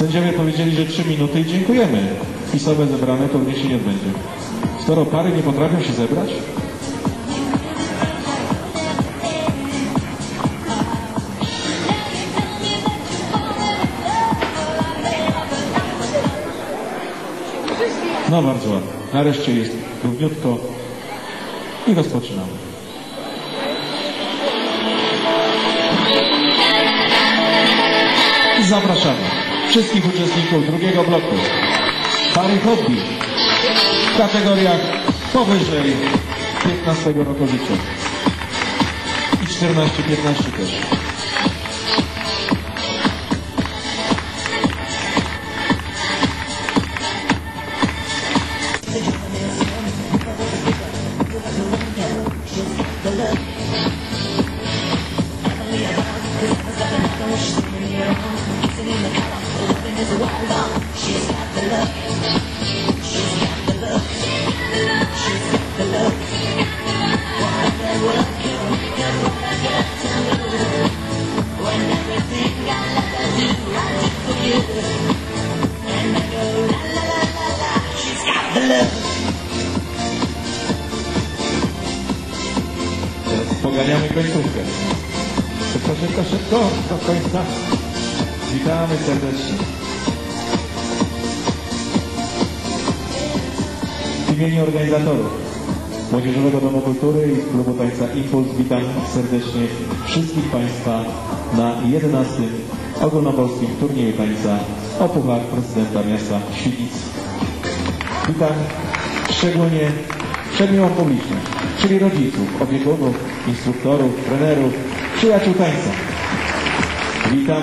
Sędziowie powiedzieli, że 3 minuty i dziękujemy. Pisowe zebrane to mnie się nie odbędzie. Skoro pary nie potrafią się zebrać, no bardzo ładnie. Nareszcie jest równiutko i rozpoczynamy. Zapraszamy wszystkich uczestników drugiego bloku. Pary hobby w kategoriach powyżej 15 roku życia. I 14-15 też. Teraz Poganiamy końcówkę. Szybko, szybko, szybko, do końca. Witamy serdecznie. Imieniu organizatorów Młodzieżowego Domu Kultury i Klubu Tańca Impuls witam serdecznie wszystkich Państwa na 11. ogólnopolskim turnieju tańca o Puchar Prezydenta Miasta Świdnic. Witam szczególnie przedmiotą publiczność, czyli rodziców, opiekunów, instruktorów, trenerów, przyjaciół tańca. Witam